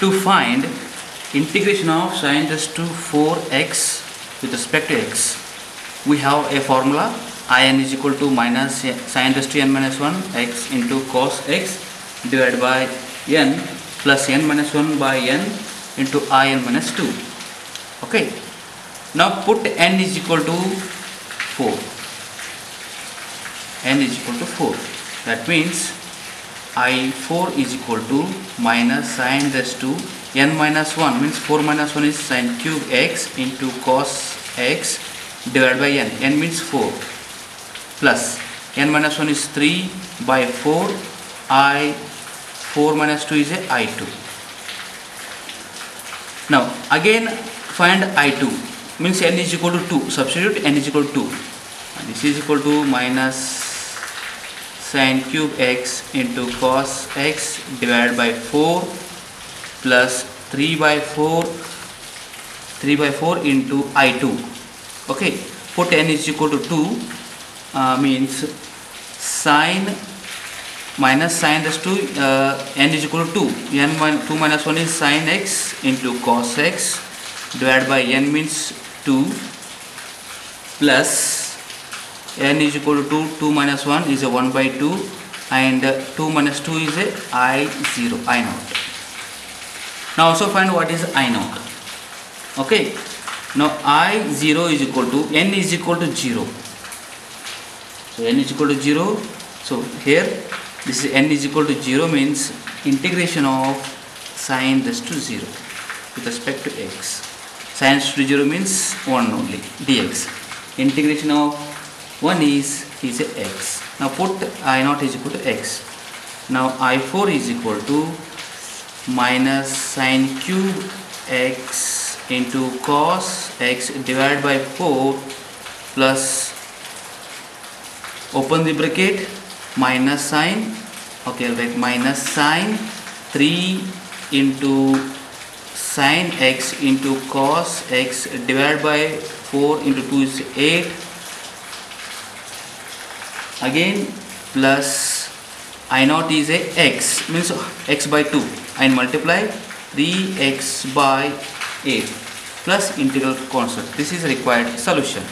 to find integration of sine to 4x with respect to x. We have a formula in is equal to minus sine to n minus 1 x into cos x divided by n plus n minus 1 by n into in minus 2 okay. Now put n is equal to 4 n is equal to 4 that means i4 is equal to minus sine raised to n minus 1 means 4 minus 1 is sine cube x into cos x divided by n. N means 4 plus n minus 1 is 3 by 4 i 4 minus 2 is a i2 now again find i2 means n is equal to 2 substitute n is equal to 2 this is equal to minus sine cube x into cos x divided by 4 plus 3 by 4 3 by 4 into i2 okay put n is equal to 2 uh, means sine minus sine raised to uh, n is equal to 2 n min 2 minus 1 is sine x into cos x divided by n means 2 plus n is equal to 2 2 minus 1 is a 1 by 2 and uh, 2 minus 2 is a i 0 i naught. Now also find what is i naught. Okay? Now i 0 is equal to n is equal to 0 so n is equal to 0 so here this is n is equal to 0 means integration of sine raised to 0 with respect to x. Sine to 0 means 1 only dx. Integration of 1 is is x. Now put i naught is equal to x. Now i4 is equal to minus sine cube x into cos x divided by 4 plus open the bracket minus sine okay I'll write minus sine 3 into sine x into cos x divided by 4 into 2 is 8 again plus i naught is a x means x by 2 and multiply 3x by 8 plus integral constant. This is required solution